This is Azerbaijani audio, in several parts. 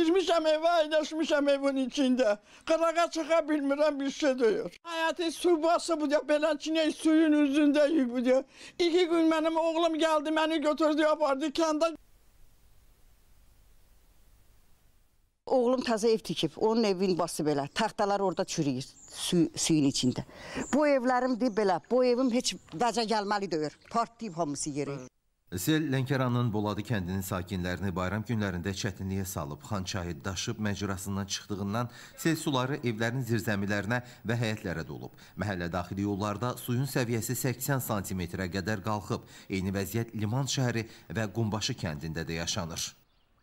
Girmişəm evə, əyləşmişəm evin içində. Qırağa çıxa bilmirəm, bir şey deyir. Həyatı su basıb diyor, beləçinə suyun üzündəyik bu diyor. İki gün mənim oğlum gəldi, məni götürdü, apardı kəndə. Oğlum təzə ev tikib, onun evini basıb belə. Taxtalar orada çürüyür su, suyun içində. Bu evlərimdir belə. Bu evim heç daca gəlməli deyil. Partlayıb hamısı yeri. Sel Lənkəranın Boladı kəndinin sakinlərini bayram günlərində çətinliyə salıb. Xançayı daşıb məcrasından çıxdığından sel suları evlərin zirzəmilərinə və həyətlərə dolub. Məhəllə daxili yollarda suyun səviyyəsi 80 santimetrə qədər qalxıb. Eyni vəziyyət Liman şəhəri və Qumbaşı kəndində də yaşanır.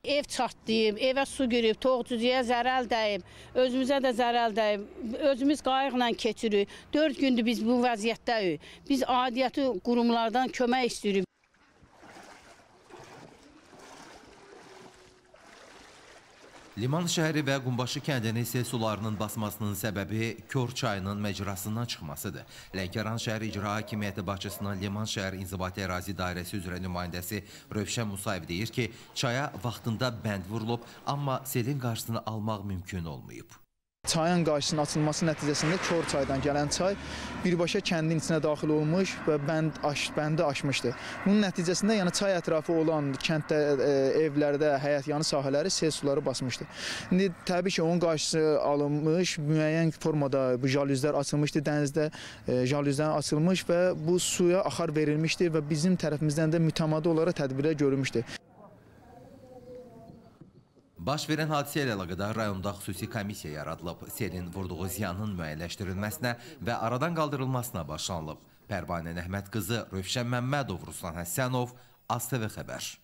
Ev çatlayıb, evə su girib, toğcuzuya zərəl dəyib, özümüzə də zərəl dəyib. Özümüz qayıqla keçirik. 4 gündür biz bu vəziyyətdəyik. Biz aidiyyəti qurumlardan kömək istəyirik. Liman şəhəri və Qumbaşı kəndini sel sularının basmasının səbəbi Kör çayının məcrasından çıxmasıdır. Lənkəran şəhər İcra Hakimiyyəti başçısının Liman şəhər İnzibati ərazi dairəsi üzrə nümayəndəsi Rövşən Musayev deyir ki, çaya vaxtında bənd vurulub, amma selin qarşısını almaq mümkün olmayıb. Çayın qarşısının açılması nəticəsində Kor çaydan gələn çay birbaşa kəndin içinə daxil olmuş və bənd aş, bəndi aşmışdı. Bunun nəticəsində yəni çay ətrafı olan kənddə e, evlərdə həyətyanı sahələri sel suları basmışdı. İndi təbii ki, onun qarşısı alınmış, müəyyən formada bu jalüzlər açılmışdı dənizdə, e, jalüzlər açılmış və bu suya axar verilmişdi və bizim tərəfimizdən də mütəmadi olaraq tədbirlər görülmüşdü. Baş verən hadisə ilə əlaqədar rayonda xüsusi komissiya yaradılıb. Selin vurduğu ziyanın müəyyənləşdirilməsinə və aradan qaldırılmasına başlanılıb. Pərvanə Əhməd qızı Rövşən Məmmədov, Ruslan Həsənov, ASTV xəbər.